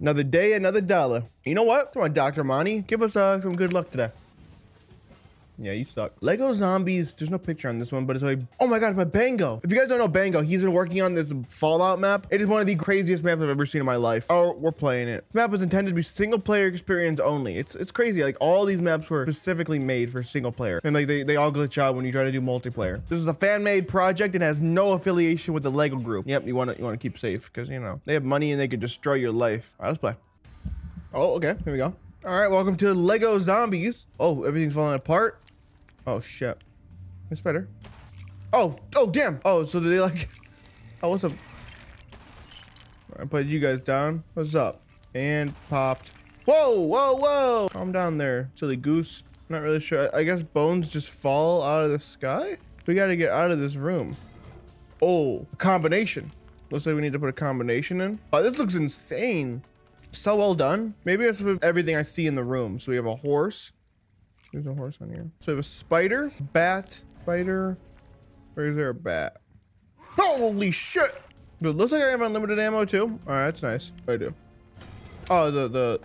Another day, another dollar. You know what? Come on, Dr. Monty. Give us uh, some good luck today. Yeah, you suck. Lego Zombies, there's no picture on this one, but it's like, oh my god, my Bango. If you guys don't know Bango, he's been working on this Fallout map. It is one of the craziest maps I've ever seen in my life. Oh, we're playing it. This map was intended to be single player experience only. It's it's crazy. Like all these maps were specifically made for single player. And like they, they all glitch out when you try to do multiplayer. This is a fan-made project and has no affiliation with the Lego group. Yep, you wanna you wanna keep safe because you know they have money and they could destroy your life. All right, let's play. Oh, okay, here we go. All right, welcome to Lego Zombies. Oh, everything's falling apart. Oh shit. It's better. Oh, oh damn. Oh, so did they like Oh, what's up? I put you guys down. What's up? And popped. Whoa, whoa, whoa. Calm down there, silly goose. I'm Not really sure. I guess bones just fall out of the sky? We gotta get out of this room. Oh, a combination. Looks like we need to put a combination in. Oh, this looks insane. So well done. Maybe it's everything I see in the room. So we have a horse. There's no horse on here. So we have a spider, bat, spider. Or is there a bat? Holy shit! It looks like I have unlimited ammo too. All right, that's nice. I do. Oh, the the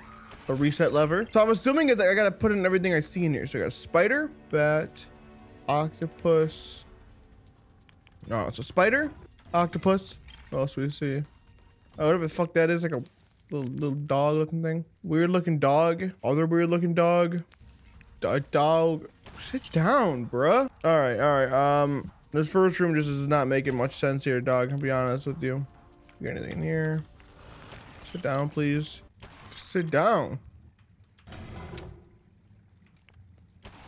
the reset lever. So I'm assuming it's like I gotta put in everything I see in here. So I got a spider, bat, octopus. Oh, it's a spider, octopus. What else we see? Oh, whatever the fuck that is, like a little little dog looking thing. Weird looking dog. Other weird looking dog. Dog. Sit down, bruh. All right, all right. Um, this first room just is not making much sense here, dog. I'll be honest with you. You got anything here? Sit down, please. Sit down.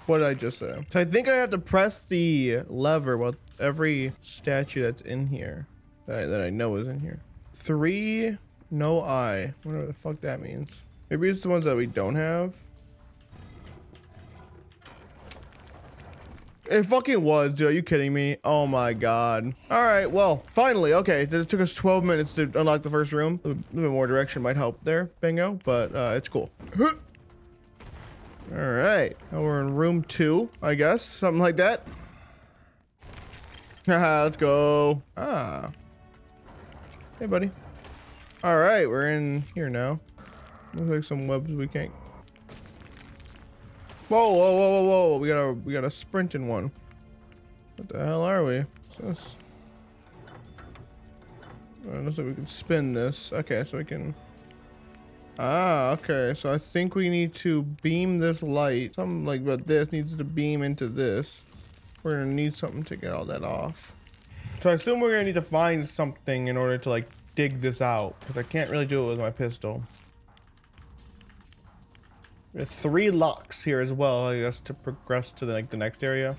What did I just say? So I think I have to press the lever with every statue that's in here that I, that I know is in here. Three, no eye. Whatever the fuck that means. Maybe it's the ones that we don't have. It fucking was, dude. Are you kidding me? Oh my god. All right, well, finally. Okay, it took us 12 minutes to unlock the first room. A little bit more direction might help there, bingo, but uh, it's cool. All right, now we're in room two, I guess, something like that. Haha, let's go. Ah. Hey, buddy. All right, we're in here now. Looks like some webs we can't Whoa, whoa, whoa, whoa, whoa. We got a we got a sprinting one. What the hell are we? What's this? Oh, looks like we can spin this. Okay, so we can Ah, okay. So I think we need to beam this light. Something like but this needs to beam into this. We're gonna need something to get all that off. So I assume we're gonna need to find something in order to like dig this out. Because I can't really do it with my pistol. Three locks here as well, I guess, to progress to the, like, the next area.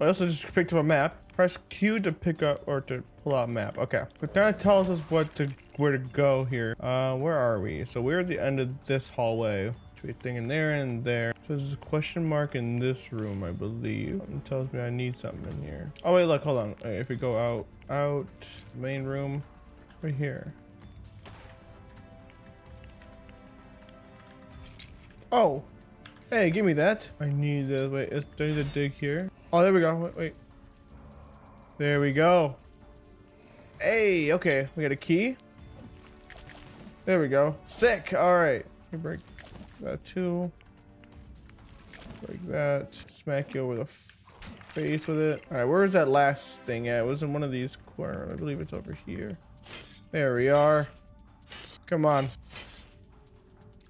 I also just picked up a map. Press Q to pick up or to pull out map. Okay. But it tells us what to where to go here. Uh, where are we? So we're at the end of this hallway. Should thing in there and there. So there's a question mark in this room, I believe. It tells me I need something in here. Oh wait, look, hold on. If we go out, out, main room, right here. Oh. Hey, give me that. I need to, wait, do I need to dig here? Oh, there we go. Wait, wait. There we go. Hey, okay. We got a key. There we go. Sick. All right. break that too. Break that. Smack you over the face with it. All right, where's that last thing at? It was in one of these corners. I believe it's over here. There we are. Come on.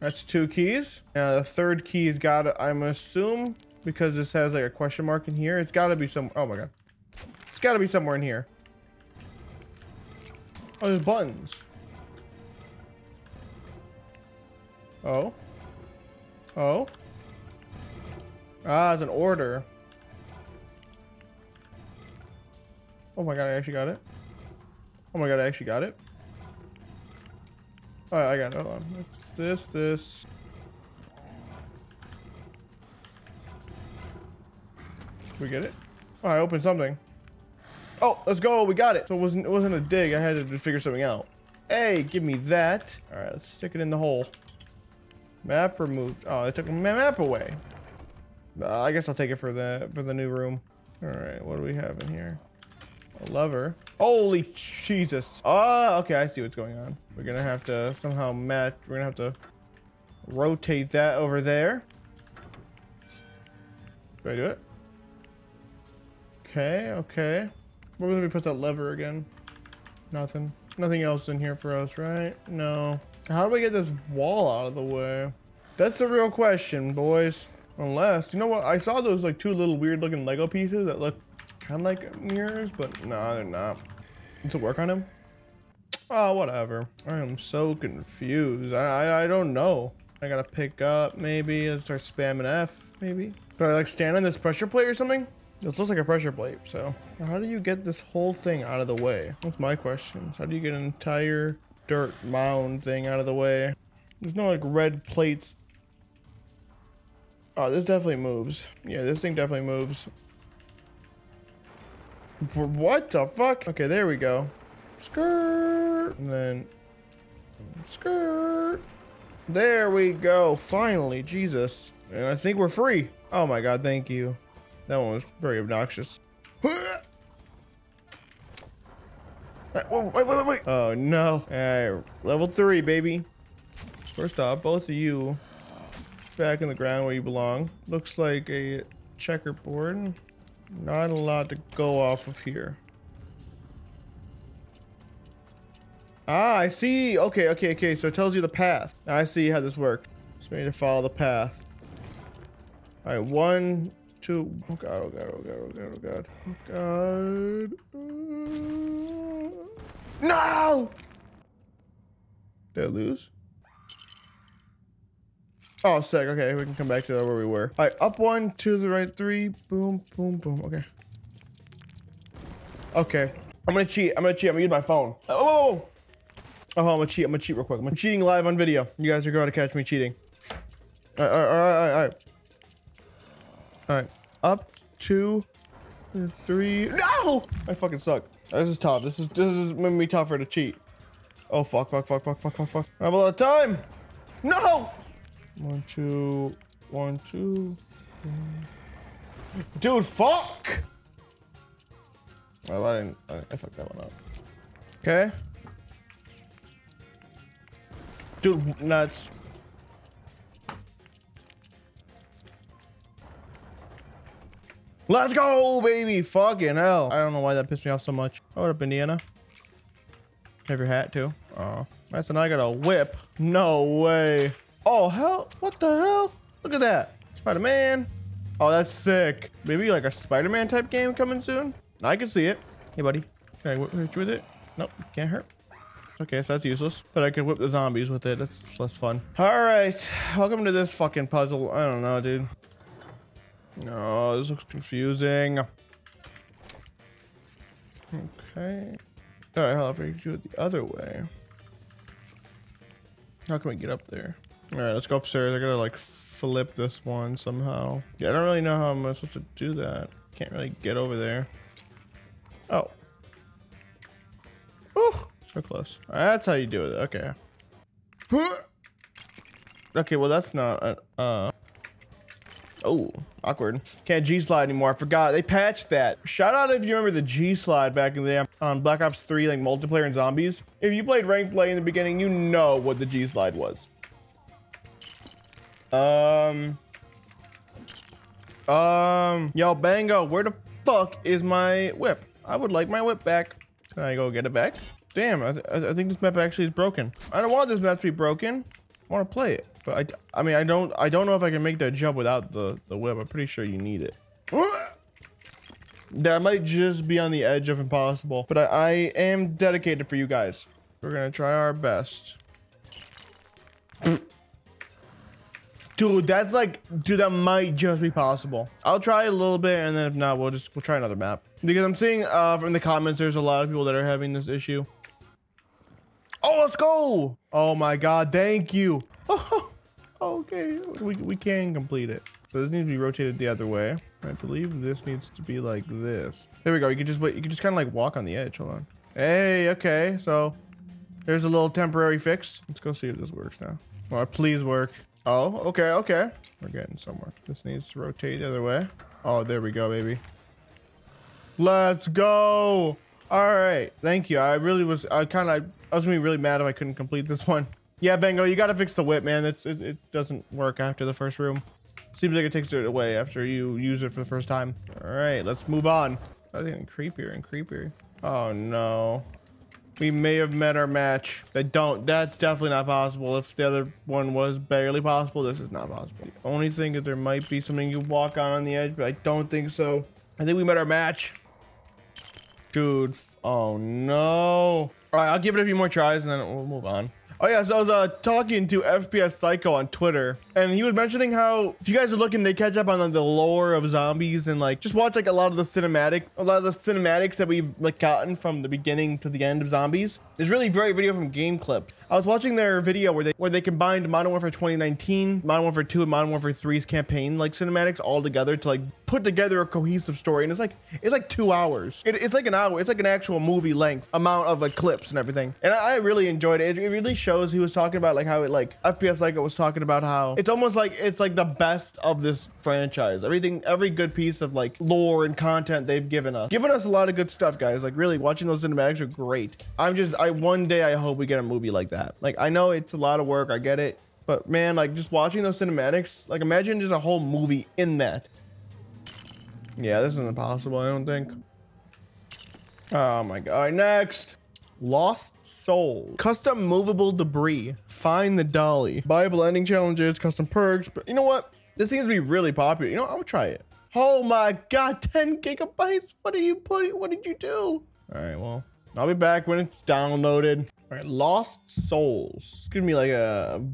That's two keys. Now the third key has got to, I'm assume, because this has like a question mark in here, it's got to be some, oh my god. It's got to be somewhere in here. Oh, there's buttons. Oh. Oh. Ah, it's an order. Oh my god, I actually got it. Oh my god, I actually got it. Oh, I got it. Hold on. It's this, this. We get it? Oh, I opened something. Oh, let's go. We got it. So it wasn't it wasn't a dig. I had to figure something out. Hey, give me that. All right, let's stick it in the hole. Map removed. Oh, they took my map away. Uh, I guess I'll take it for the for the new room. All right, what do we have in here? Lever. Holy Jesus. Oh, okay, I see what's going on. We're gonna have to somehow match, we're gonna have to rotate that over there. Do I do it? Okay, okay. Where would we put that lever again? Nothing. Nothing else in here for us, right? No. How do we get this wall out of the way? That's the real question, boys. Unless, you know what? I saw those like two little weird looking Lego pieces that look kind of like mirrors, but no, they're not. To work on them? Oh, whatever. I am so confused. I, I, I don't know. I gotta pick up, maybe. and start spamming F, maybe. Do I like stand on this pressure plate or something? This looks like a pressure plate, so. How do you get this whole thing out of the way? That's my question. How do you get an entire dirt mound thing out of the way? There's no like red plates. Oh, this definitely moves. Yeah, this thing definitely moves. What the fuck? Okay, there we go. Skirt. And then skirt. There we go. Finally, Jesus. And I think we're free. Oh my god, thank you. That one was very obnoxious. Wait, wait, wait, wait. Oh no. Alright, level three, baby. First off, both of you back in the ground where you belong. Looks like a checkerboard. Not a lot to go off of here. Ah, I see. Okay, okay, okay. So it tells you the path. I see how this works. So we need to follow the path. All right, one, two. Oh god, oh god, oh god, oh god, oh god. Oh god. Uh, no! Did I lose? Oh, sick. Okay, we can come back to where we were. All right, up one, to the right, three. Boom, boom, boom. Okay. Okay. I'm gonna cheat. I'm gonna cheat. I'm gonna use my phone. Oh! Oh, I'm gonna cheat. I'm gonna cheat real quick. I'm cheating live on video. You guys are going to catch me cheating. All right, all right, all right, all right. All right. Up, two, three. No! I fucking suck. This is tough. This is this is making me tougher to cheat. Oh fuck, fuck, fuck, fuck, fuck, fuck, fuck. I have a lot of time. No! One, two, one, two. Dude, fuck! Oh, I didn't. I, I fucked that one up. Okay. Dude, nuts. Let's go, baby! Fucking hell. I don't know why that pissed me off so much. Oh, what up, Indiana? Have your hat, too. Oh. Nice, and I got a whip. No way. Oh, hell. What the hell? Look at that. Spider-Man. Oh, that's sick. Maybe like a Spider-Man type game coming soon? I can see it. Hey, buddy. Can I whip you with it? Nope. Can't hurt. Okay, so that's useless. But I could whip the zombies with it. That's less fun. All right. Welcome to this fucking puzzle. I don't know, dude. No, this looks confusing. Okay. All right, how if I do it the other way? How can we get up there? All right, let's go upstairs. I gotta like flip this one somehow. Yeah, I don't really know how I'm supposed to do that. Can't really get over there. Oh. Oh, so close. that's how you do it. Okay. Okay, well that's not, uh, uh Oh, awkward. Can't G-slide anymore. I forgot. They patched that. Shout out if you remember the G-slide back in the day on Black Ops 3, like multiplayer and zombies. If you played ranked play in the beginning, you know what the G-slide was. Um. Um. Yo, Bango, where the fuck is my whip? I would like my whip back. Can I go get it back? Damn, I, th I think this map actually is broken. I don't want this map to be broken. I want to play it, but I, I mean, I don't, I don't know if I can make that jump without the the whip. I'm pretty sure you need it. That might just be on the edge of impossible, but I, I am dedicated for you guys. We're gonna try our best. Dude, that's like, dude, that might just be possible. I'll try a little bit, and then if not, we'll just, we'll try another map. Because I'm seeing uh, from the comments, there's a lot of people that are having this issue. Oh, let's go. Oh my God, thank you. Okay, we, we can complete it. So this needs to be rotated the other way. I believe this needs to be like this. There we go. You can just wait. You can just kind of like walk on the edge. Hold on. Hey, okay. So there's a little temporary fix. Let's go see if this works now. Well, please work. Oh, okay, okay. We're getting somewhere. This needs to rotate the other way. Oh, there we go, baby. Let's go. All right, thank you. I really was, I kind of, I was gonna be really mad if I couldn't complete this one. Yeah, Bengo, you gotta fix the whip, man. It's it, it doesn't work after the first room. Seems like it takes it away after you use it for the first time. All right, let's move on. Was getting creepier and creepier. Oh no. We may have met our match. I don't. That's definitely not possible. If the other one was barely possible, this is not possible. The only thing is there might be something you walk on on the edge, but I don't think so. I think we met our match. Dude. Oh no. All right, I'll give it a few more tries and then we'll move on. Oh yeah, so I was uh, talking to FPS Psycho on Twitter, and he was mentioning how if you guys are looking to catch up on like, the lore of zombies and like just watch like a lot of the cinematic, a lot of the cinematics that we've like gotten from the beginning to the end of zombies. There's really great video from Game Clip. I was watching their video where they where they combined Modern Warfare 2019, Modern Warfare 2, and Modern Warfare 3's campaign like cinematics all together to like put together a cohesive story, and it's like it's like two hours. It, it's like an hour. It's like an actual movie length amount of like clips and everything, and I, I really enjoyed it. It really shows shows he was talking about like how it like FPS Psycho was talking about how it's almost like it's like the best of this franchise. Everything, every good piece of like lore and content they've given us, given us a lot of good stuff, guys. Like really watching those cinematics are great. I'm just, I one day I hope we get a movie like that. Like I know it's a lot of work, I get it, but man, like just watching those cinematics, like imagine just a whole movie in that. Yeah, this isn't possible. I don't think. Oh my god. Next. Lost Soul. Custom movable debris. Find the dolly. Bible ending challenges, custom perks. But you know what? This seems to be really popular. You know, I'll try it. Oh my god, 10 gigabytes. What are you putting? What did you do? All right, well, I'll be back when it's downloaded. All right, Lost Souls. It's giving me like a,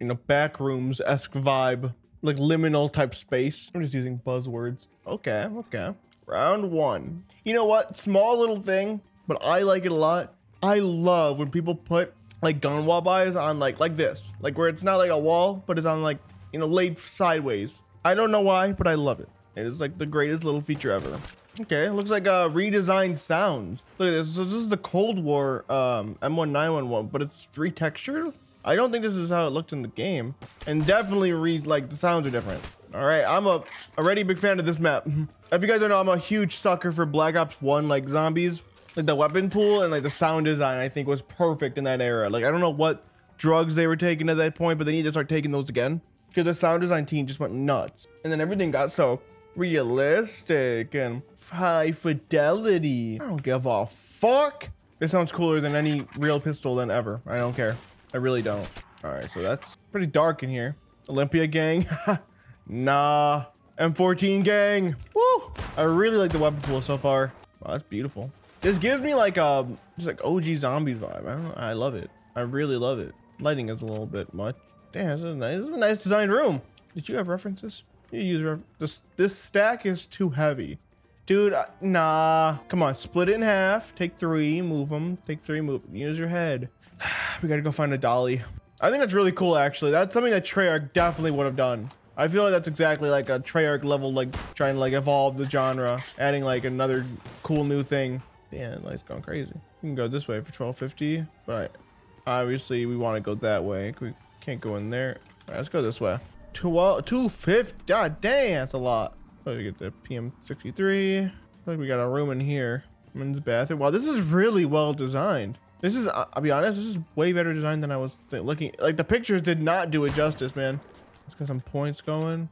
you know, backrooms-esque vibe. Like liminal type space. I'm just using buzzwords. Okay, okay. Round one. You know what? Small little thing, but I like it a lot. I love when people put like gun wall buys on like like this, like where it's not like a wall, but it's on like you know laid sideways. I don't know why, but I love it. It is like the greatest little feature ever. Okay, looks like a redesigned sounds. Look at this. So this is the Cold War um, M1911, but it's retextured. I don't think this is how it looked in the game, and definitely read like the sounds are different. All right, I'm a already big fan of this map. if you guys don't know, I'm a huge sucker for Black Ops 1 like zombies like the weapon pool and like the sound design I think was perfect in that era. Like I don't know what drugs they were taking at that point, but they need to start taking those again because the sound design team just went nuts. And then everything got so realistic and high fidelity. I don't give a fuck. This sounds cooler than any real pistol than ever. I don't care. I really don't. All right, so that's pretty dark in here. Olympia gang. nah. M14 gang. Woo! I really like the weapon pool so far. Wow, that's beautiful. This gives me like a um, just like OG zombies vibe. I. I love it. I really love it. Lighting is a little bit much. Damn, this is a nice, this is a nice designed room. Did you have references? You use ref this. This stack is too heavy, dude. Uh, nah. Come on, split it in half. Take three, move them. Take three, move. Use your head. we gotta go find a dolly. I think that's really cool, actually. That's something that Treyarch definitely would have done. I feel like that's exactly like a Treyarch level, like trying to like evolve the genre, adding like another cool new thing. Yeah, light's going crazy. We can go this way for 1250, but obviously we want to go that way. We can't go in there. All right, let's go this way. 12, 250, god damn, that's a lot. Oh, we get the PM63. like we got a room in here. Men's bathroom. Wow, this is really well designed. This is, I'll be honest, this is way better designed than I was looking. Like the pictures did not do it justice, man. Let's get some points going.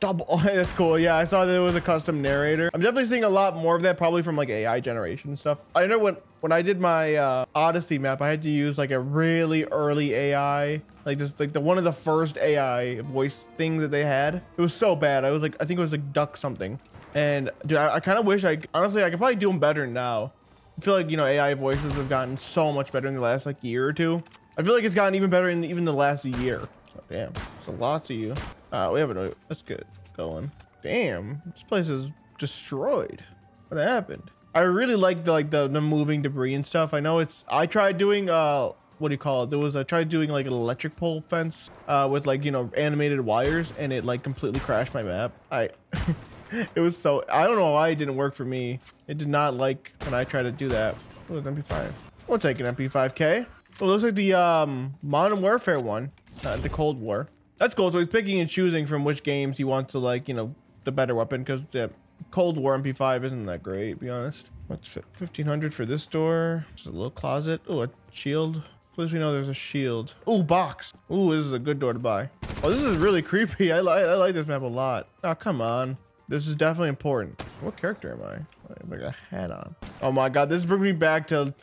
Double. Oh, that's cool. Yeah, I saw that it was a custom narrator. I'm definitely seeing a lot more of that, probably from like AI generation stuff. I know when when I did my uh, Odyssey map, I had to use like a really early AI, like just like the one of the first AI voice things that they had. It was so bad. I was like, I think it was like duck something. And dude, I, I kind of wish I honestly I could probably do them better now. I feel like you know AI voices have gotten so much better in the last like year or two. I feel like it's gotten even better in even the last year. Oh, damn, so lots of you. Uh, we have it. Let's get going. Damn, this place is destroyed. What happened? I really like the like the, the moving debris and stuff. I know it's. I tried doing uh what do you call it? There was I tried doing like an electric pole fence uh with like you know animated wires and it like completely crashed my map. I. it was so I don't know why it didn't work for me. It did not like when I tried to do that. Oh, MP5. We'll take an MP5K. Oh, it looks like the um Modern Warfare one, uh, the Cold War. That's cool. So he's picking and choosing from which games he wants to like, you know, the better weapon because the Cold War MP5 isn't that great, to be honest. What's 1500 for this door? Just a little closet. Oh, a shield. Please we know there's a shield. Oh, box. Oh, this is a good door to buy. Oh, this is really creepy. I like I like this map a lot. Oh, come on. This is definitely important. What character am I? I got a hat on. Oh my god, this brings me back to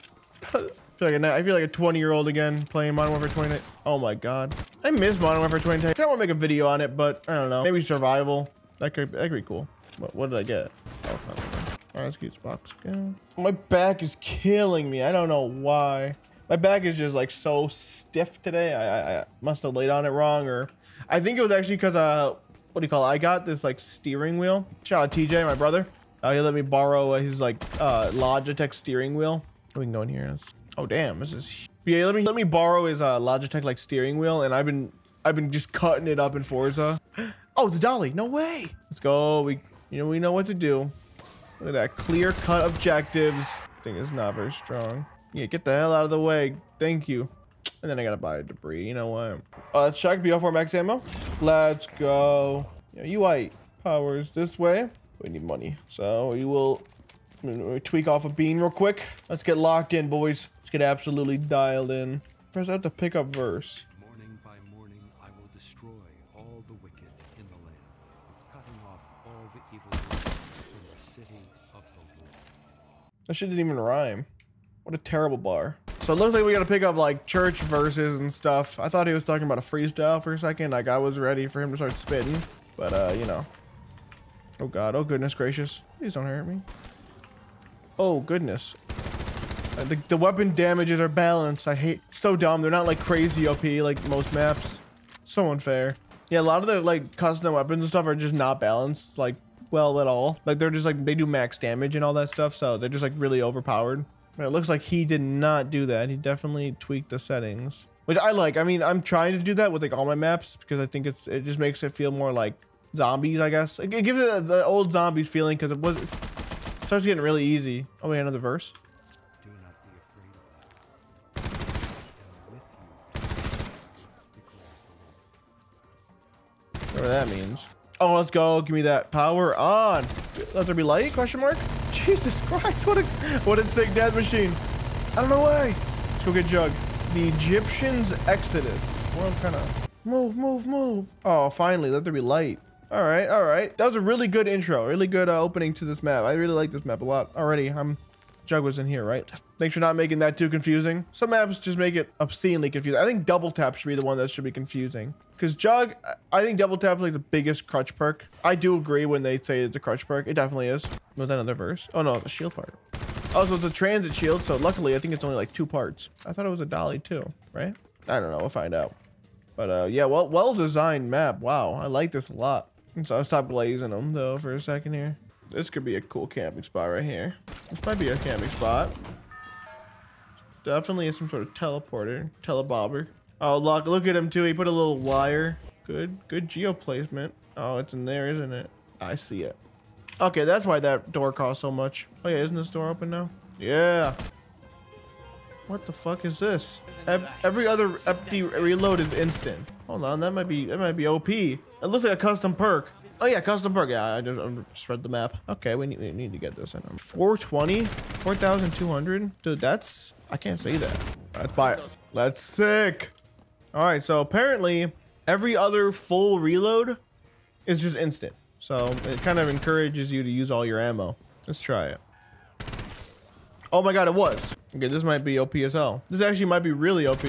feel like a, I feel like a 20 year old again playing Modern Warfare 20. Oh my god, I miss Modern Warfare 20. I kind of want to make a video on it, but I don't know. Maybe survival. That could that could be cool. What, what did I get? Oh, oh that's cute box. My back is killing me. I don't know why. My back is just like so stiff today. I, I, I must have laid on it wrong, or I think it was actually because uh, what do you call it? I got this like steering wheel. Shout out to TJ, my brother. Uh, he let me borrow uh, his like uh, Logitech steering wheel. We can go in here. Oh damn, this is yeah. Let me let me borrow his uh, Logitech like steering wheel, and I've been I've been just cutting it up in Forza. Oh, it's a dolly. No way. Let's go. We you know we know what to do. Look at that clear cut objectives. Thing is not very strong. Yeah, get the hell out of the way. Thank you. And then I gotta buy debris. You know what? Uh, let's check BO4 max ammo. Let's go. Yeah, UI powers this way. We need money, so we will tweak off a bean real quick. Let's get locked in, boys. Let's get absolutely dialed in. First, I have to pick up verse. Morning by morning, I will destroy all the wicked in the land, cutting off all the evil from the city of the Lord. That shit didn't even rhyme. What a terrible bar. So it looks like we gotta pick up like church verses and stuff. I thought he was talking about a freestyle for a second. Like I was ready for him to start spitting. But uh, you know. Oh god, oh goodness gracious. Please don't hurt me. Oh, goodness. Uh, the, the weapon damages are balanced. I hate... So dumb. They're not, like, crazy OP like most maps. So unfair. Yeah, a lot of the, like, custom weapons and stuff are just not balanced, like, well at all. Like, they're just, like, they do max damage and all that stuff, so they're just, like, really overpowered. It looks like he did not do that. He definitely tweaked the settings. Which I like. I mean, I'm trying to do that with, like, all my maps because I think it's it just makes it feel more like zombies, I guess. It gives it the old zombies feeling because it was... Starts getting really easy. Oh, wait, another verse. Do not be afraid Whatever that means. Oh, let's go. Give me that power on. Let there be light? Question mark. Jesus Christ! What a what a sick death machine. I don't know why. Let's go get Jug. The Egyptians Exodus. I'm kind of move, move, move. Oh, finally, let there be light. All right, all right. That was a really good intro. Really good uh, opening to this map. I really like this map a lot already. I'm Jug was in here, right? Thanks for not making that too confusing. Some maps just make it obscenely confusing. I think double tap should be the one that should be confusing. Because Jug, I think double tap is like the biggest crutch perk. I do agree when they say it's a crutch perk. It definitely is. Was that another verse? Oh no, the shield part. Oh, so it's a transit shield. So luckily, I think it's only like two parts. I thought it was a dolly too, right? I don't know. We'll find out. But uh, yeah, well, well-designed map. Wow, I like this a lot. So I'll stop blazing them though for a second here. This could be a cool camping spot right here. This might be a camping spot. Definitely some sort of teleporter, telebobber. Oh, look, look at him too. He put a little wire. Good, good geo placement. Oh, it's in there, isn't it? I see it. Okay, that's why that door costs so much. Oh yeah, isn't this door open now? Yeah. What the fuck is this? Every other empty reload is instant. Hold on, that might be that might be OP. It looks like a custom perk. Oh yeah, custom perk. Yeah, I just, I just read the map. Okay, we need, we need to get this in. 420, 4,200. Dude, that's I can't say that. Let's buy it. That's sick. All right, so apparently every other full reload is just instant. So it kind of encourages you to use all your ammo. Let's try it. Oh my god, it was. Okay, this might be OP as hell. This actually might be really OP.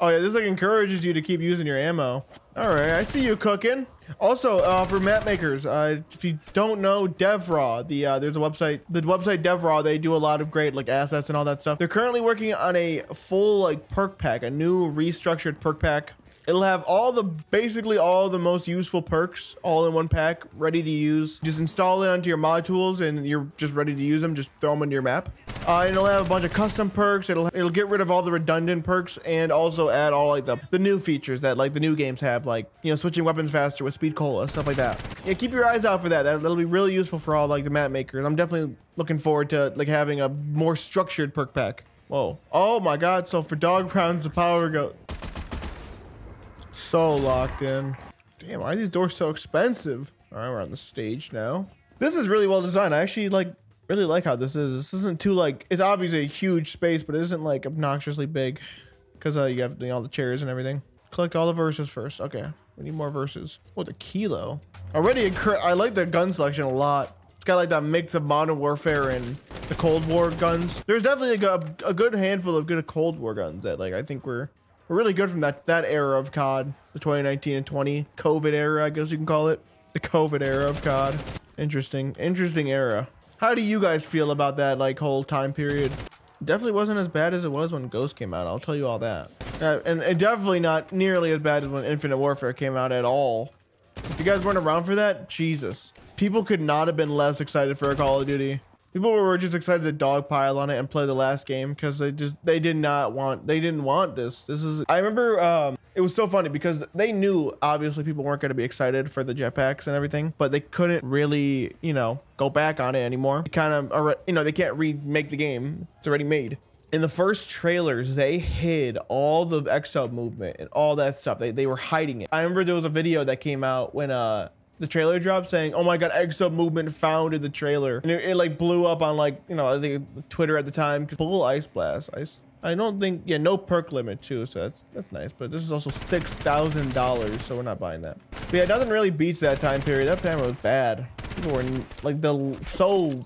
Oh yeah, this like encourages you to keep using your ammo. All right, I see you cooking. Also, uh, for map makers, uh, if you don't know DevRaw, the uh, there's a website, the website DevRaw, they do a lot of great like assets and all that stuff. They're currently working on a full like perk pack, a new restructured perk pack It'll have all the, basically all the most useful perks all in one pack, ready to use. Just install it onto your mod tools and you're just ready to use them. Just throw them into your map. Uh, it'll have a bunch of custom perks. It'll it'll get rid of all the redundant perks and also add all like the, the new features that like the new games have, like, you know, switching weapons faster with speed cola, stuff like that. Yeah, keep your eyes out for that. that. That'll be really useful for all like the map makers. I'm definitely looking forward to like having a more structured perk pack. Whoa. Oh my god, so for dog rounds, the power go so locked in. Damn, why are these doors so expensive? All right, we're on the stage now. This is really well designed. I actually like really like how this is. This isn't too like it's obviously a huge space, but it isn't like obnoxiously big because uh, you have you know, all the chairs and everything. Collect all the verses first. Okay, we need more verses. Oh, the kilo. Already, I like the gun selection a lot. It's got like that mix of Modern Warfare and the Cold War guns. There's definitely a, a good handful of good Cold War guns that like I think we're we're really good from that that era of COD, the 2019 and 20 COVID era, I guess you can call it, the COVID era of COD. Interesting, interesting era. How do you guys feel about that like whole time period? Definitely wasn't as bad as it was when Ghost came out. I'll tell you all that. Uh, and, and definitely not nearly as bad as when Infinite Warfare came out at all. If you guys weren't around for that, Jesus. People could not have been less excited for a Call of Duty. People were just excited to dogpile on it and play the last game because they just they did not want they didn't want this. This is I remember um, it was so funny because they knew obviously people weren't going to be excited for the jetpacks and everything, but they couldn't really you know go back on it anymore. Kind of you know they can't remake the game; it's already made in the first trailers, they hid all the exo movement and all that stuff. They, they were hiding it. I remember there was a video that came out when uh the trailer dropped saying, "Oh my god, exo movement found in the trailer," and it, it, like blew up on like you know I think Twitter at the time. Full ice blast, ice. I don't think yeah, no perk limit too, so that's that's nice. But this is also six thousand dollars, so we're not buying that. But yeah, nothing really beats that time period. That time was bad. People were like the so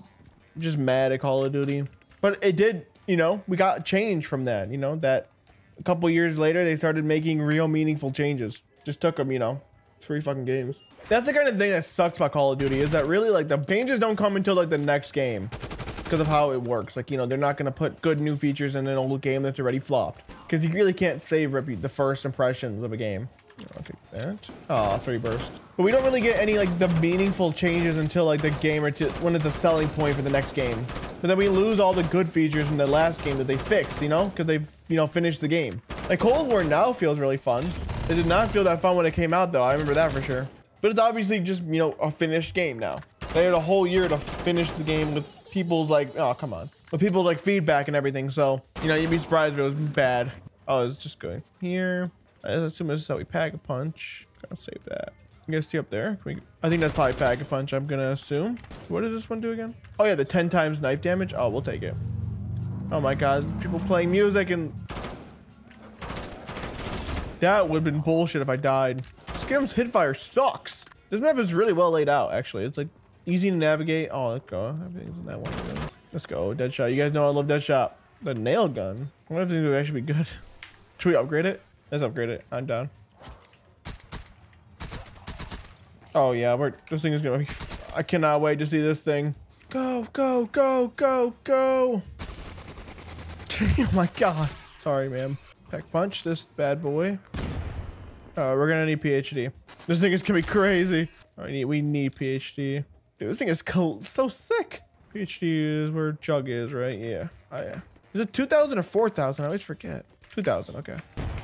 just mad at Call of Duty, but it did you know, we got change from that, you know, that a couple years later, they started making real meaningful changes. Just took them, you know, three fucking games. That's the kind of thing that sucks about Call of Duty is that really like the changes don't come until like the next game because of how it works. Like, you know, they're not going to put good new features in an old game that's already flopped because you really can't save the first impressions of a game. I'll take that. Oh, three burst. But we don't really get any like the meaningful changes until like the game or when it's a selling point for the next game. But then we lose all the good features in the last game that they fixed, you know, because they've, you know, finished the game. Like Cold War now feels really fun. It did not feel that fun when it came out though. I remember that for sure. But it's obviously just, you know, a finished game now. They had a whole year to finish the game with people's like, oh, come on. With people's like feedback and everything. So, you know, you'd be surprised if it was bad. Oh, it's just going from here. I assume this is how we pack a punch. Gotta save that. You guys see up there? We, I think that's probably pack a punch, I'm gonna assume. What does this one do again? Oh yeah, the 10 times knife damage. Oh, we'll take it. Oh my god, people playing music and... That would have been bullshit if I died. Skim's hitfire sucks. This map is really well laid out, actually. It's like easy to navigate. Oh, let's go. Everything's in that one. Let's go. Deadshot. You guys know I love Deadshot. The nail gun. I wonder if this would actually be good. Should we upgrade it? Let's upgrade it. I'm down. Oh yeah, we're this thing is gonna be I cannot wait to see this thing. Go, go, go, go, go. oh my god. Sorry, ma'am. Pack punch this bad boy. Uh, we're gonna need PhD. This thing is gonna be crazy. We need, we need PhD. Dude, this thing is so sick. PhD is where Jug is, right? Yeah. Oh yeah. Is it 2,000 or 4,000? I always forget. 2,000, okay.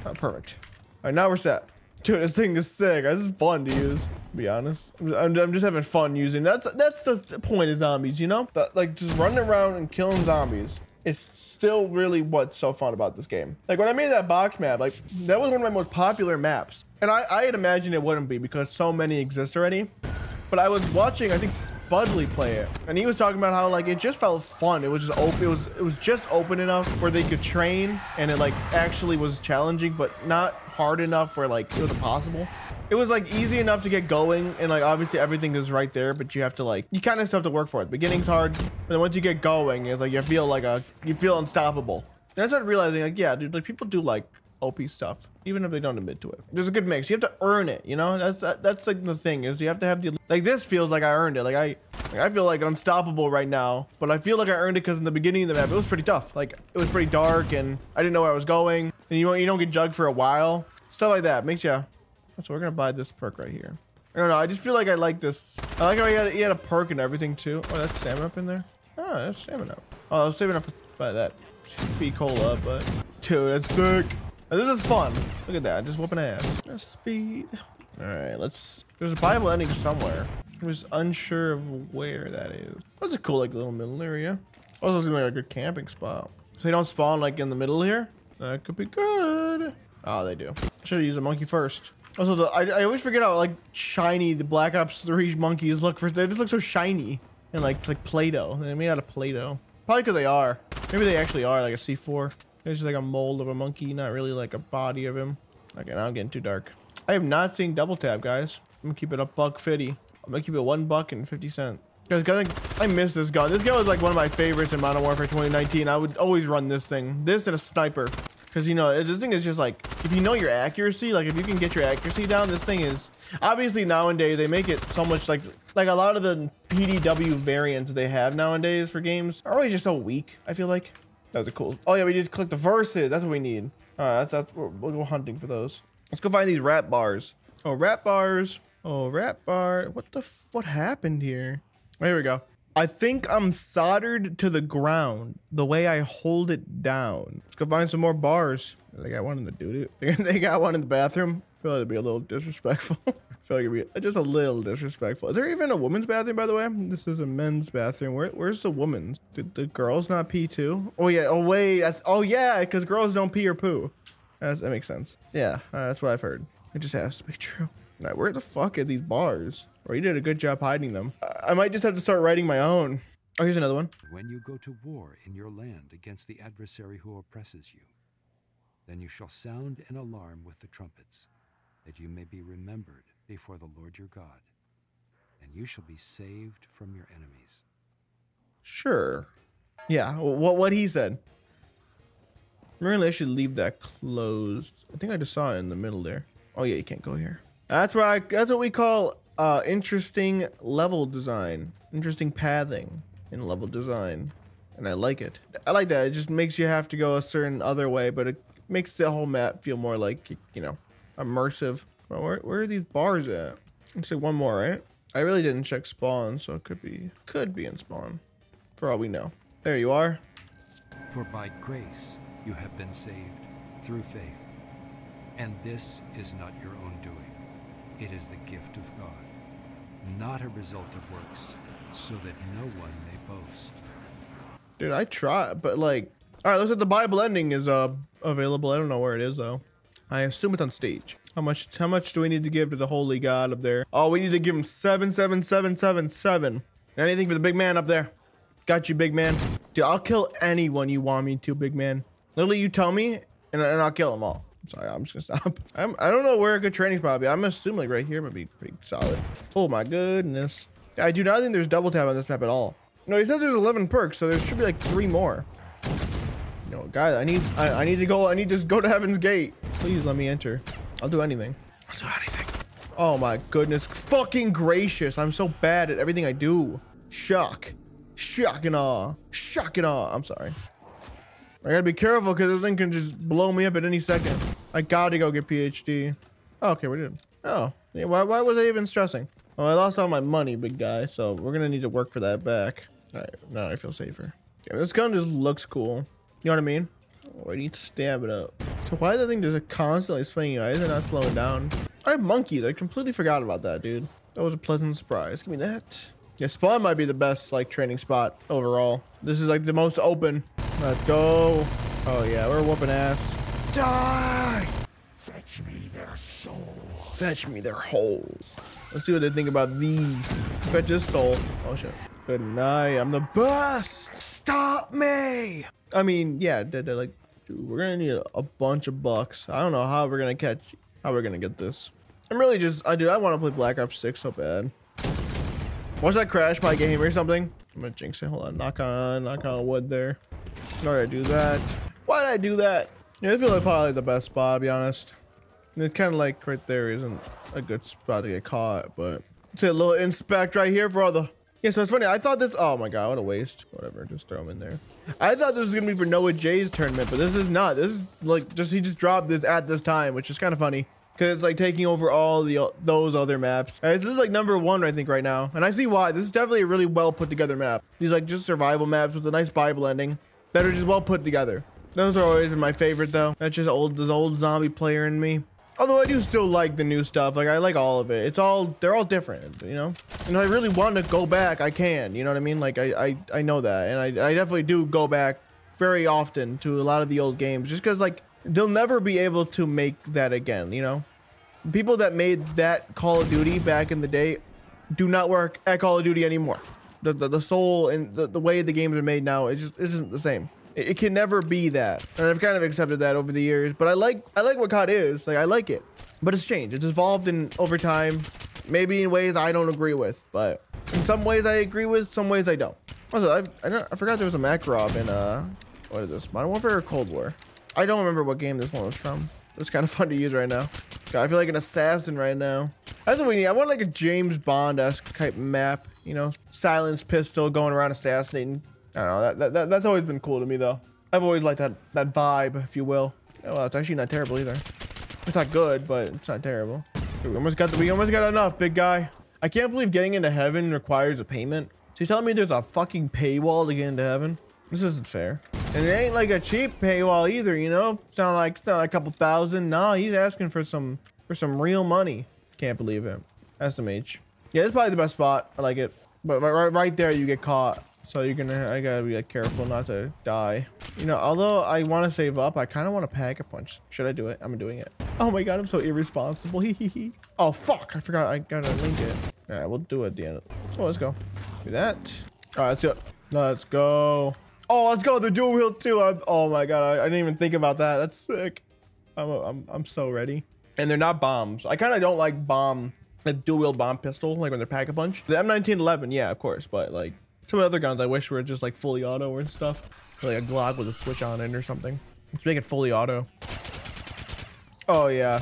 Oh, perfect. All right, now we're set. Dude, this thing is sick. This is fun to use, to be honest. I'm, I'm just having fun using That's that's the point of zombies, you know? Like, just running around and killing zombies is still really what's so fun about this game. Like, when I made that box map, like, that was one of my most popular maps. And I, I had imagined it wouldn't be because so many exist already. But I was watching, I think Spudley play it, and he was talking about how like it just felt fun. It was just open. It was it was just open enough where they could train, and it like actually was challenging, but not hard enough where like it was impossible. It was like easy enough to get going, and like obviously everything is right there, but you have to like you kind of still have to work for it. Beginning's hard, but then once you get going, it's like you feel like a you feel unstoppable. And I started realizing like yeah, dude, like people do like OP stuff, even if they don't admit to it. There's a good mix. You have to earn it, you know? That's that, that's like the thing is you have to have the like this feels like I earned it. Like I like I feel like unstoppable right now, but I feel like I earned it because in the beginning of the map it was pretty tough. Like it was pretty dark and I didn't know where I was going. And you don't you don't get jugged for a while. Stuff like that makes you. So we're gonna buy this perk right here. I don't know. I just feel like I like this. I like how he had, he had a perk and everything too. Oh, that's stamina up in there. Oh, that's stamina. Up. Oh, I was saving up buy that. Speed cola, but dude, that's sick. This is fun. Look at that, just whooping ass. Speed. All right, let's. There's a Bible ending somewhere. I was unsure of where that is. That's a cool, like, little middle area. Also, seems like a good camping spot. So they don't spawn like in the middle here. That could be good. Oh, they do. Should have used a monkey first. Also, the, I, I always forget how like shiny the Black Ops 3 monkeys look. For they just look so shiny and like like Play-Doh. They're made out of Play-Doh. Probably because they are. Maybe they actually are like a C4. It's just like a mold of a monkey, not really like a body of him. Okay, now I'm getting too dark. I have not seen double tap, guys. I'm gonna keep it a buck fifty. I'm gonna keep it one buck and 50 cent. Guys, I miss this gun. This gun was like one of my favorites in Modern Warfare 2019. I would always run this thing. This and a sniper. Because, you know, this thing is just like, if you know your accuracy, like if you can get your accuracy down, this thing is, obviously nowadays they make it so much like, like a lot of the PDW variants they have nowadays for games are always just so weak, I feel like. That was a cool. Oh yeah, we just click the verses. That's what we need. All right, that's, that's, we'll go hunting for those. Let's go find these rat bars. Oh, rat bars. Oh, rat bar. What the, what happened here? Here we go. I think I'm soldered to the ground the way I hold it down. Let's go find some more bars. They got one in the doo doo. they got one in the bathroom. I feel like it'd be a little disrespectful. I feel like it'd be just a little disrespectful. Is there even a woman's bathroom, by the way? This is a men's bathroom. Where, where's the woman's? Did the girls not pee too? Oh yeah. Oh wait. That's oh yeah, because girls don't pee or poo. That's, that makes sense. Yeah, uh, that's what I've heard. It just has to be true. Right, where the fuck are these bars? Or you did a good job hiding them. I might just have to start writing my own. Oh, here's another one. When you go to war in your land against the adversary who oppresses you, then you shall sound an alarm with the trumpets, that you may be remembered before the Lord your God, and you shall be saved from your enemies. Sure. Yeah, what what he said. Really, I should leave that closed. I think I just saw it in the middle there. Oh yeah, you can't go here. That's right. That's what we call uh, interesting level design, interesting pathing in level design, and I like it. I like that. It just makes you have to go a certain other way, but it makes the whole map feel more like you know immersive. Where where are these bars at? Let's say one more, right? I really didn't check spawn, so it could be could be in spawn, for all we know. There you are. For by grace you have been saved through faith, and this is not your own doing. It is the gift of God not a result of works, so that no one may boast. Dude, I try, but like, all right, looks like the Bible ending is uh available. I don't know where it is though. I assume it's on stage. How much? How much do we need to give to the holy God up there? Oh, we need to give him seven, seven, seven, seven, seven. Anything for the big man up there? Got you, big man. Dude, I'll kill anyone you want me to, big man. Literally, you tell me, and, and I'll kill them all. Sorry, I'm just gonna stop. I'm, I don't know where a good training spot would be. I'm assuming like right here would be pretty solid. Oh my goodness. I do not think there's double tap on this map at all. No, he says there's 11 perks, so there should be like three more. No, guys, I need, I, I need to go, I need to go to Heaven's Gate. Please let me enter. I'll do anything. I'll do anything. Oh my goodness, fucking gracious. I'm so bad at everything I do. Shock. Shock and awe. Shock and awe. I'm sorry. I gotta be careful because this thing can just blow me up at any second. I gotta go get PhD. Oh, okay, we did. Oh, why, why was I even stressing? Well, I lost all my money, big guy, so we're gonna need to work for that back. All right, now I feel safer. Yeah, this gun just looks cool. You know what I mean? Oh, I need to stab it up. So why is that thing just constantly swinging? Why is it not slowing down? I have monkeys. I completely forgot about that, dude. That was a pleasant surprise. Give me that. Yeah, spawn might be the best like training spot overall. This is like the most open. Let's go. Oh yeah, we're whooping ass. Die! Fetch me their souls. Fetch me their holes. Let's see what they think about these. Fetch his soul. Oh shit. Good night. I'm the best. Stop me. I mean, yeah, they're, they're like, dude, we're gonna need a, bunch of bucks. I don't know how we're gonna catch, how we're gonna get this. I'm really just, I do, I want to play Black Ops 6 so bad. Watch that crash my game or something. I'm gonna jinx it. Hold on. Knock on, knock on wood there. Why did I do that? Why did I do that? Yeah, I feel like probably the best spot, to be honest. And it's kind of like right there isn't a good spot to get caught, but it's a little inspect right here for all the. Yeah, so it's funny. I thought this. Oh my god, what a waste. Whatever, just throw him in there. I thought this was gonna be for Noah J's tournament, but this is not. This is like just he just dropped this at this time, which is kind of funny because it's like taking over all the those other maps. This is like number one, I think, right now, and I see why. This is definitely a really well put together map. These like just survival maps with a nice Bible ending that are just well put together. Those are always my favorite though. That's just old, this old zombie player in me. Although I do still like the new stuff. Like I like all of it. It's all they're all different, you know. And if I really want to go back, I can. You know what I mean? Like I I, I know that, and I I definitely do go back very often to a lot of the old games, just because like they'll never be able to make that again. You know, people that made that Call of Duty back in the day do not work at Call of Duty anymore. The the, the soul and the, the way the games are made now is just isn't the same. It, can never be that, and I've kind of accepted that over the years. But I like I like what COD is. Like I like it, but it's changed. It's evolved in over time. Maybe in ways I don't agree with, but in some ways I agree with. Some ways I don't. Also, I I, I forgot there was a Makarov in uh what is this Modern Warfare or Cold War? I don't remember what game this one was from. It's kind of fun to use right now. God, I feel like an assassin right now. That's what we need. I want like a James Bond-esque type map. You know, silenced pistol going around assassinating. I don't know. That, that, that, that's always been cool to me though. I've always liked that that vibe, if you will. Oh, well, it's actually not terrible either. It's not good, but it's not terrible. We almost got the, we almost got enough, big guy. I can't believe getting into heaven requires a payment. So you're telling me there's a fucking paywall to get into heaven? This isn't fair. And it ain't like a cheap paywall either, you know? Not like not like a couple thousand. Nah, he's asking for some for some real money. Can't believe it. SMH. Yeah, it's probably the best spot. I like it. But right, right there, you get caught. So you're gonna, I gotta be like careful not to die. You know, although I want to save up, I kind of want to pack a punch. Should I do it? I'm doing it. Oh my god, I'm so irresponsible. oh fuck, I forgot I gotta link it. All right, we'll do it at the end. Oh, let's go. Do that. All right, let's go. Let's go. Oh, let's go. The dual wield too. I'm, oh my god, I, I, didn't even think about that. That's sick. I'm, I'm, I'm so ready. And they're not bombs. I kind of don't like bomb, like dual wield bomb pistol, like when they're pack a punch. The M1911, yeah, of course, but like some other guns, I wish were just like fully auto and stuff. Like a Glock with a switch on it or something. Let's make it fully auto. Oh yeah,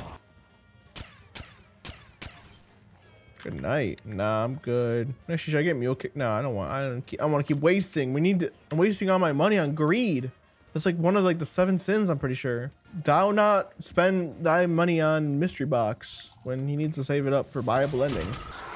Good night. Nah, I'm good. Actually, should I get mule kick? No, I don't want. I don't. Keep, I want to keep wasting. We need to. I'm wasting all my money on greed. That's like one of like the seven sins. I'm pretty sure. Thou not spend thy money on mystery box when he needs to save it up for viable ending.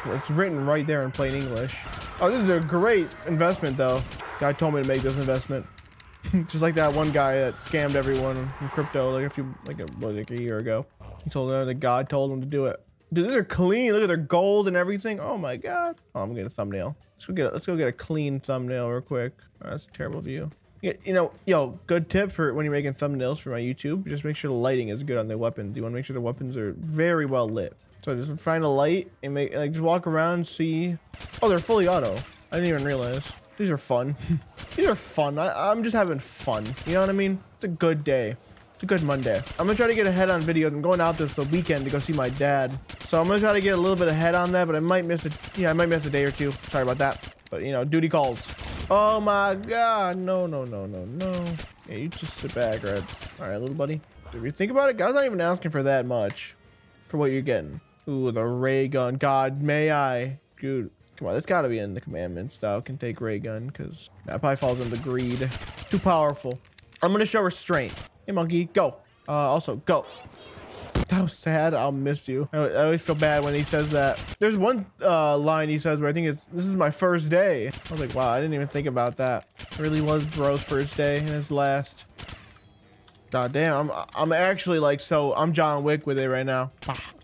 It's written right there in plain English. Oh, this is a great investment though. Guy told me to make this investment. Just like that one guy that scammed everyone in crypto like a few like a like a year ago. He told them that God told him to do it. Dude, these are clean. Look at their gold and everything. Oh my god. Oh, I'm gonna get a thumbnail. Let's go get a, let's go get a clean thumbnail real quick. Oh, that's a terrible view. Yeah, you know, yo, good tip for when you're making thumbnails for my YouTube. Just make sure the lighting is good on the weapons. You want to make sure the weapons are very well lit. So just find a light and make like just walk around, see. Oh, they're fully auto. I didn't even realize. These are fun. These are fun. I, I'm just having fun. You know what I mean? It's a good day. It's a good Monday. I'm gonna try to get ahead on videos. I'm going out this weekend to go see my dad. So I'm gonna try to get a little bit ahead on that, but I might miss it. Yeah, I might miss a day or two. Sorry about that. But you know, duty calls. Oh my god. No, no, no, no, no. Yeah, you just sit back, right? All right, little buddy. If you think about it, God's not even asking for that much for what you're getting. Ooh, the ray gun. God, may I? Dude, come on. That's got to be in the commandments. Thou can take ray gun because that probably falls into greed. Too powerful. I'm going to show restraint. Hey, monkey, go. Uh, also, go. That was sad. I'll miss you. I, I, always feel bad when he says that. There's one uh, line he says where I think it's, this is my first day. I was like, wow, I didn't even think about that. It really was bro's first day and his last. God damn, I'm, I'm actually like, so I'm John Wick with it right now.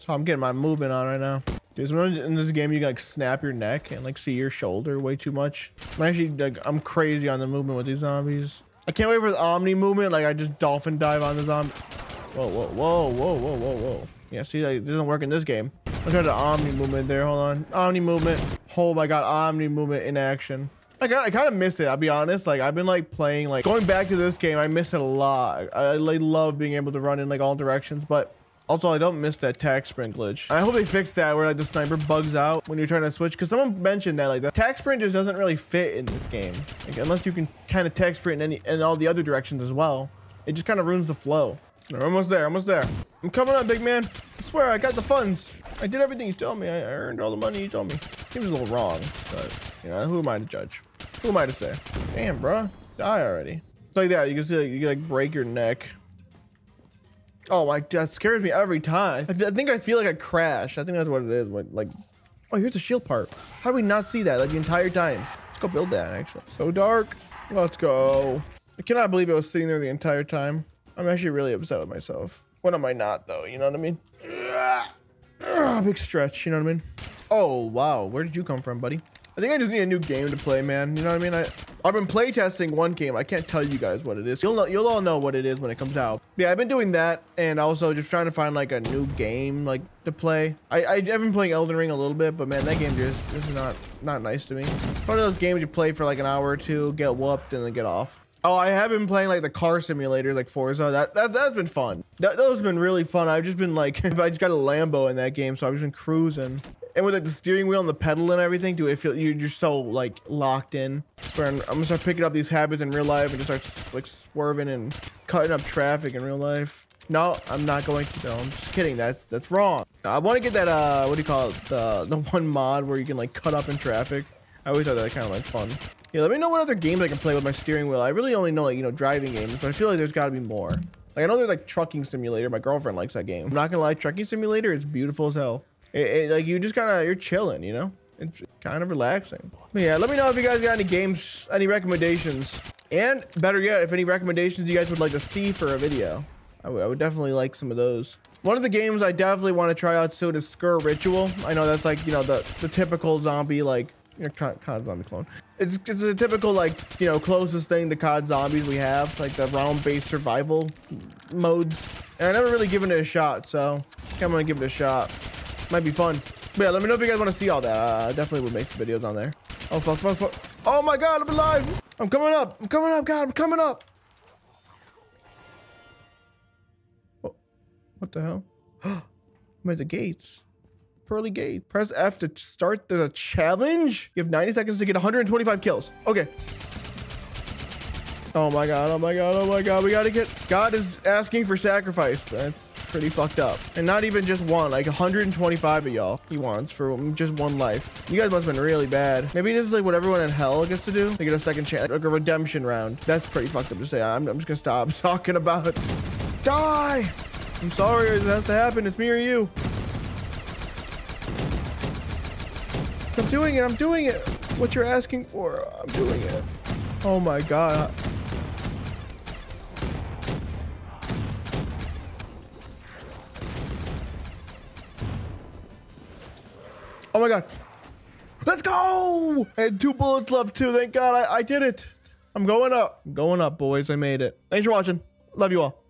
So I'm getting my movement on right now. Dude, in this game you can like snap your neck and like see your shoulder way too much. I'm actually like, I'm crazy on the movement with these zombies. I can't wait for the Omni movement. Like I just dolphin dive on the zombie. Whoa, whoa, whoa, whoa, whoa, whoa, whoa. Yeah, see, like, it doesn't work in this game. Let's try the Omni movement there. Hold on. Omni movement. Oh my god, Omni movement in action. I, I kind of miss it, I'll be honest. Like, I've been, like, playing, like, going back to this game, I miss it a lot. I, I like, love being able to run in, like, all directions, but also, I don't miss that tac sprint glitch. I hope they fix that where like the sniper bugs out when you're trying to switch. Because someone mentioned that like the tac sprint just doesn't really fit in this game. Like unless you can kind of tac sprint in, any, in all the other directions as well. It just kind of ruins the flow. We're almost there, almost there. I'm coming up, big man. I swear, I got the funds. I did everything you told me. I earned all the money you told me. Seems a little wrong, but, you know, who am I to judge? Who am I to say? Damn, bro. Die already. It's Like that, you can see, like, you can, like, break your neck. Oh, like that scares me every time. I, I think I feel like I crashed. I think that's what it is. Like, oh, here's the shield part. How do we not see that, like, the entire time? Let's go build that, actually. So dark. Let's go. I cannot believe I was sitting there the entire time. I'm actually really upset with myself. When am I not, though? You know what I mean? Ugh, big stretch, you know what I mean? Oh, wow. Where did you come from, buddy? I think I just need a new game to play, man. You know what I mean? I I've been playtesting one game. I can't tell you guys what it is. You'll know, you'll all know what it is when it comes out. Yeah, I've been doing that and also just trying to find like a new game like to play. I, I have been playing Elden Ring a little bit, but man, that game just is not not nice to me. It's one of those games you play for like an hour or two, get whooped, and then get off. Oh, I have been playing like the car simulator, like Forza. That that that's been fun. That have been really fun. I've just been like, I just got a Lambo in that game, so I've just been cruising. And with like the steering wheel and the pedal and everything, dude, it feel you're just so like locked in. Swear, I'm gonna start picking up these habits in real life and just start like swerving and cutting up traffic in real life. No, I'm not going to. No, I'm just kidding. That's that's wrong. I want to get that. Uh, what do you call it? The the one mod where you can like cut up in traffic. I always thought that kind of like fun. Yeah, let me know what other games I can play with my steering wheel. I really only know like you know driving games, but I feel like there's got to be more. Like I know there's like trucking simulator. My girlfriend likes that game. I'm not gonna lie, trucking simulator is beautiful as hell. It, it, like you just kind of you're chilling, you know. It's kind of relaxing. But yeah, let me know if you guys got any games, any recommendations, and better yet, if any recommendations you guys would like to see for a video. I, I would definitely like some of those. One of the games I definitely want to try out soon is Sker Ritual. I know that's like you know the the typical zombie like you know, COD, COD zombie clone. It's it's a typical like you know closest thing to COD zombies we have, like the round-based survival modes. And I never really given it a shot, so I'm gonna give it a shot. Might be fun. But yeah, let me know if you guys want to see all that. Uh, I definitely would make some videos on there. Oh, fuck, fuck, fuck. Oh my god, I'm alive. I'm coming up. I'm coming up, God, I'm coming up. Oh, what the hell? I'm at the gates. Pearly gate. Press F to start the challenge. You have 90 seconds to get 125 kills. Okay. Oh my god, oh my god, oh my god. We gotta get... God is asking for sacrifice. That's pretty fucked up. And not even just one, like 125 of y'all he wants for just one life. You guys must have been really bad. Maybe this is like what everyone in hell gets to do. They get a second chance, like a redemption round. That's pretty fucked up to say. I'm, I'm just gonna stop talking about it. Die! I'm sorry, it has to happen. It's me or you. I'm doing it. I'm doing it. What you're asking for, I'm doing it. Oh my god. Oh my god. Let's go! Had two bullets left too. Thank God I, I did it. I'm going up. I'm going up, boys. I made it. Thanks for watching. Love you all.